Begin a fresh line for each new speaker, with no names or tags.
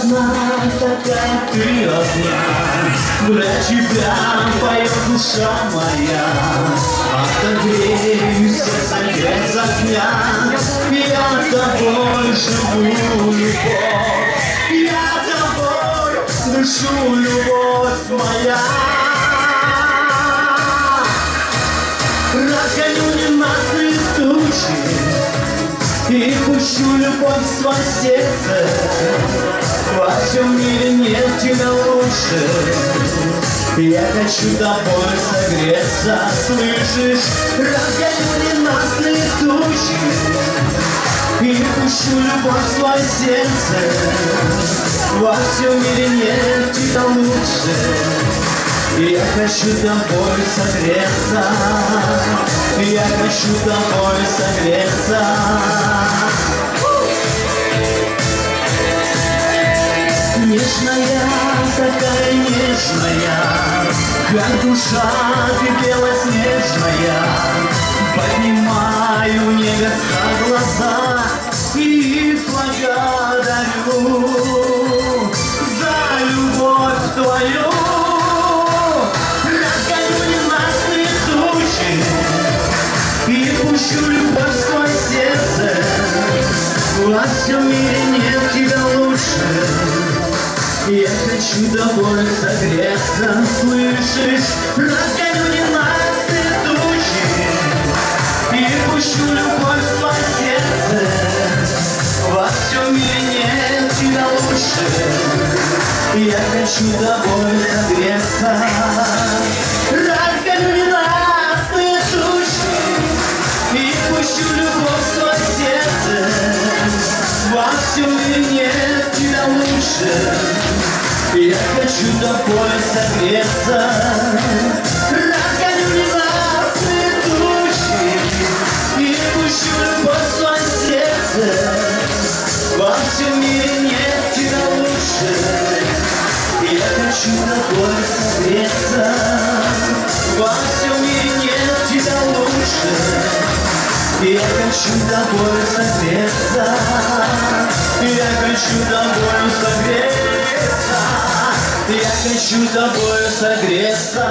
ты одна Для тебя поет душа моя Отогреюсь, согреть огня Я тобой живу, любовь Я тобой дышу, любовь моя Разгоню ненастные тучи И пущу любовь в свое сердце тебя лучше Я хочу тобой согреться, слышишь? Разгоню ненастные тучи И пущу любовь в свое сердце Во всем мире нет тебя лучше я хочу тобой согреться, я хочу тобой согреться. Нежная, такая нежная, как душа ты белоснежная. Поднимаю небеса глаза и благодарю за любовь твою. Разгоню ненастные тучи и пущу любовь свое сердце. Во всем мире нет тебя лучше. Я хочу тобой согреться, слышишь? Разгоню ненастные тучи И пущу любовь в свое сердце. Во всем мире нет тебя лучше. Я хочу тобой согреться Во всем мире нет тебя лучше. Я хочу тобой согреться. Разгоню ненастные тучи И пущу любовь в свое сердце. Во всем мире нет тебя лучше. Я хочу тобой согреться. Во всем мире нет тебя лучше Я хочу тобой согреться. Я хочу тобой согреться. Я хочу тобой согреться